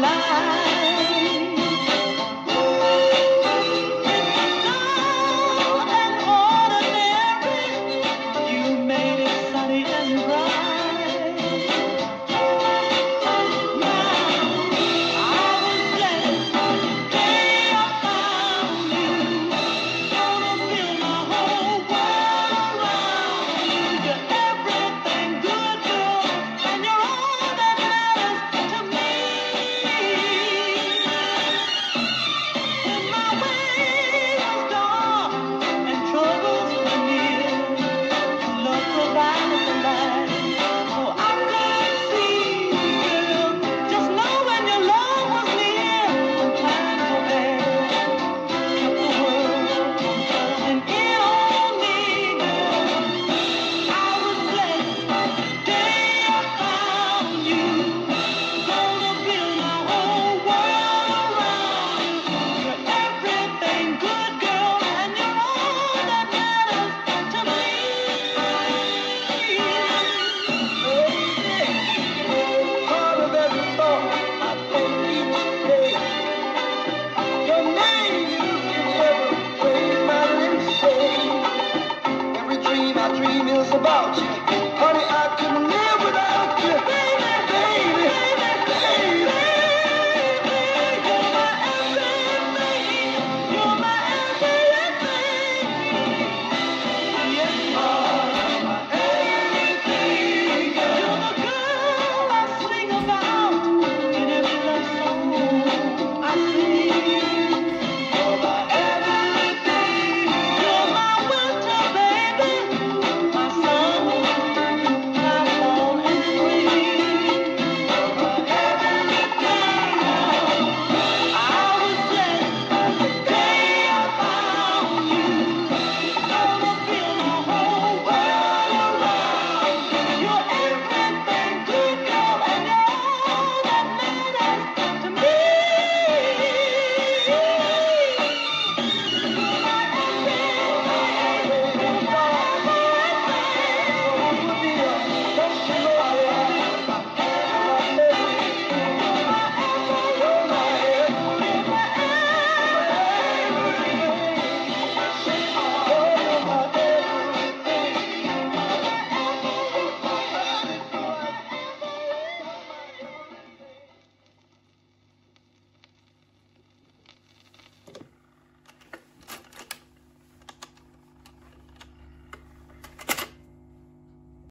la about you. Honey, I couldn't